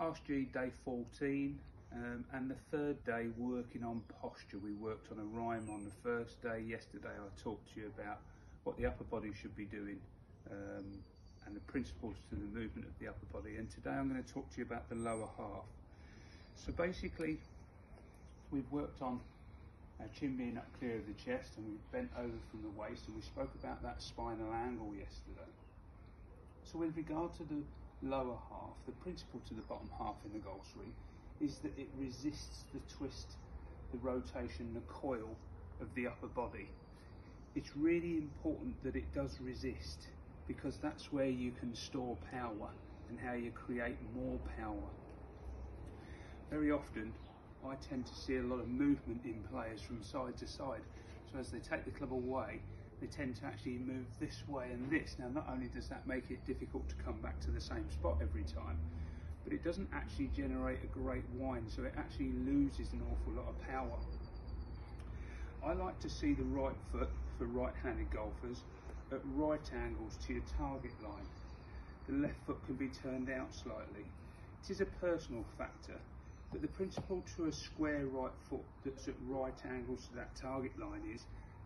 RSG day 14 um, and the third day working on posture. We worked on a rhyme on the first day. Yesterday I talked to you about what the upper body should be doing um, and the principles to the movement of the upper body. And today I'm going to talk to you about the lower half. So basically we've worked on our chin being up clear of the chest and we've bent over from the waist and we spoke about that spinal angle yesterday. So with regard to the lower half, the principle to the bottom half in the golf swing is that it resists the twist, the rotation, the coil of the upper body. It's really important that it does resist because that's where you can store power and how you create more power. Very often I tend to see a lot of movement in players from side to side. So as they take the club away, they tend to actually move this way and this. Now, not only does that make it difficult to come back to the same spot every time, but it doesn't actually generate a great wind, so it actually loses an awful lot of power. I like to see the right foot for right-handed golfers at right angles to your target line. The left foot can be turned out slightly. It is a personal factor, but the principle to a square right foot that's at right angles to that target line is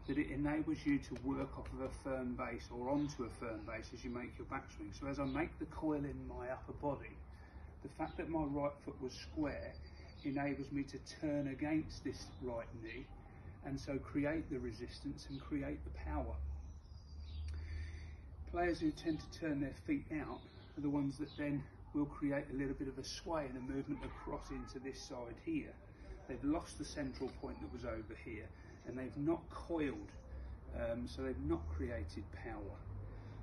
that it enables you to work off of a firm base or onto a firm base as you make your backswing. So as I make the coil in my upper body, the fact that my right foot was square enables me to turn against this right knee and so create the resistance and create the power. Players who tend to turn their feet out are the ones that then will create a little bit of a sway and a movement across into this side here. They've lost the central point that was over here and they've not coiled, um, so they've not created power.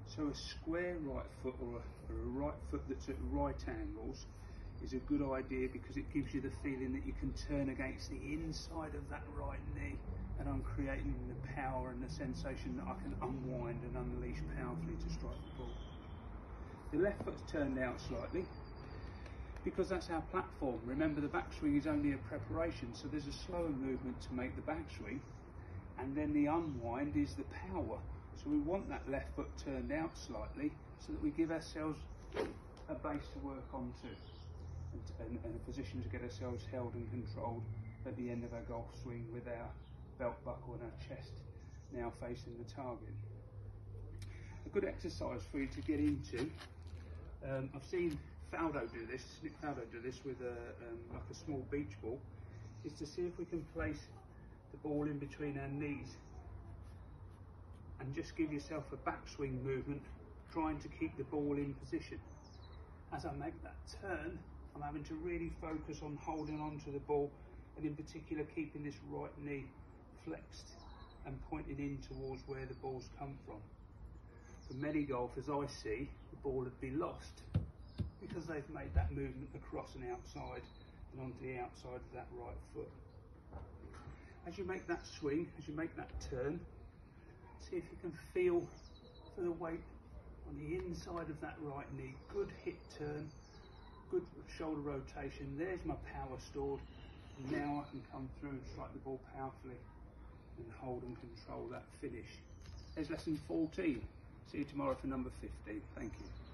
So a square right foot or a, or a, right foot that's at right angles is a good idea because it gives you the feeling that you can turn against the inside of that right knee and I'm creating the power and the sensation that I can unwind and unleash powerfully to strike the ball. The left foot's turned out slightly because that's our platform. Remember the backswing is only a preparation, so there's a slower movement to make the backswing, and then the unwind is the power. So we want that left foot turned out slightly so that we give ourselves a base to work onto and, and, and a position to get ourselves held and controlled at the end of our golf swing with our belt buckle and our chest now facing the target. A good exercise for you to get into, um, I've seen Faldo do this, Nick Faldo do this with a, um, like a small beach ball, is to see if we can place the ball in between our knees and just give yourself a backswing movement trying to keep the ball in position. As I make that turn, I'm having to really focus on holding on to the ball and in particular keeping this right knee flexed and pointing in towards where the ball's come from. For many golfers I see, the ball would be lost because they've made that movement across and outside and onto the outside of that right foot. As you make that swing, as you make that turn, see if you can feel for the weight on the inside of that right knee. Good hip turn, good shoulder rotation. There's my power stored. Now I can come through and strike the ball powerfully and hold and control that finish. There's lesson 14. See you tomorrow for number 15. Thank you.